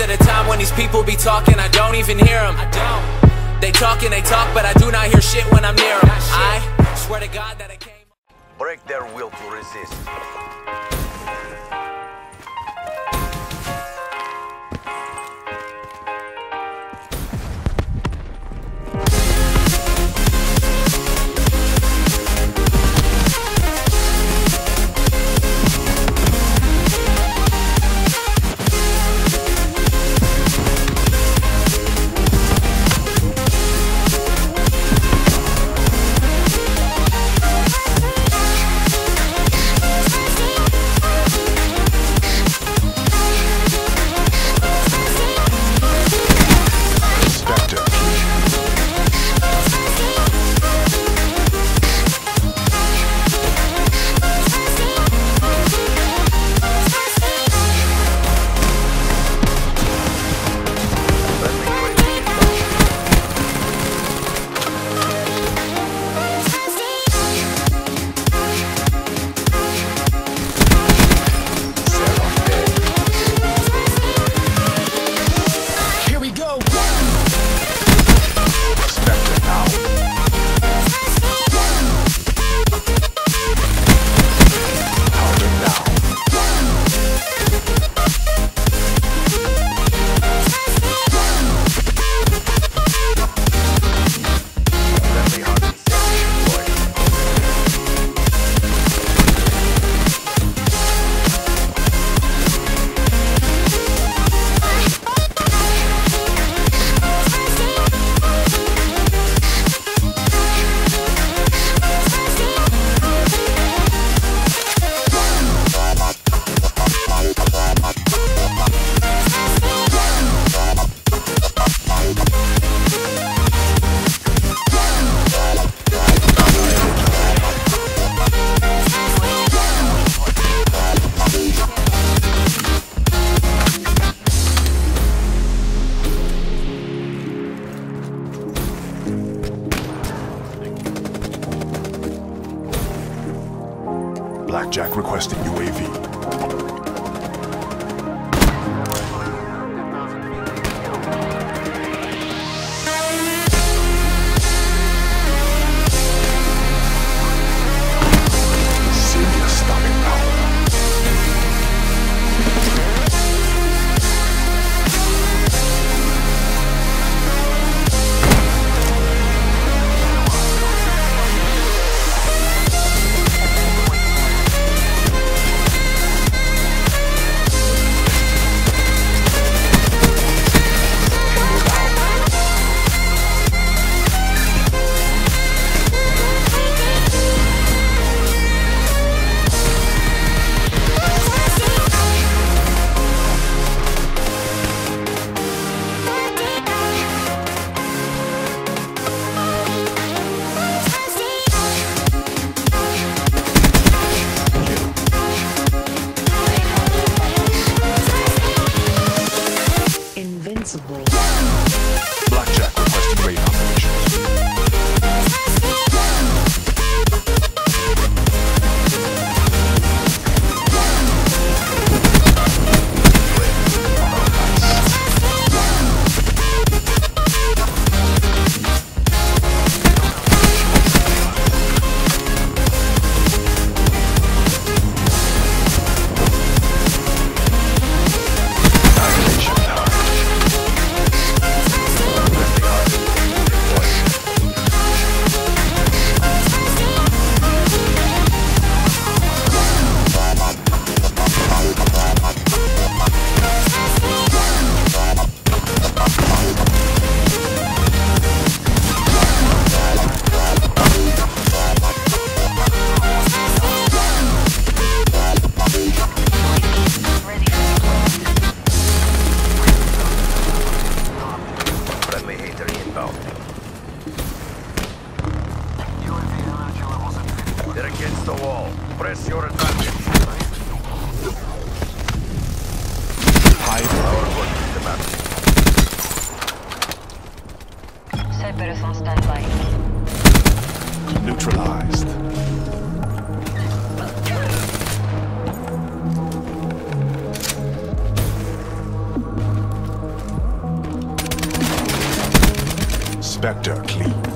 Most of the time when these people be talking, I don't even hear them. I don't. They talk and they talk, but I do not hear shit when I'm near them. I swear to God that I came. Break their will to resist. Blackjack requesting UAV. neutralized. Spectre clean.